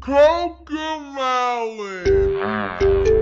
Coco Melon.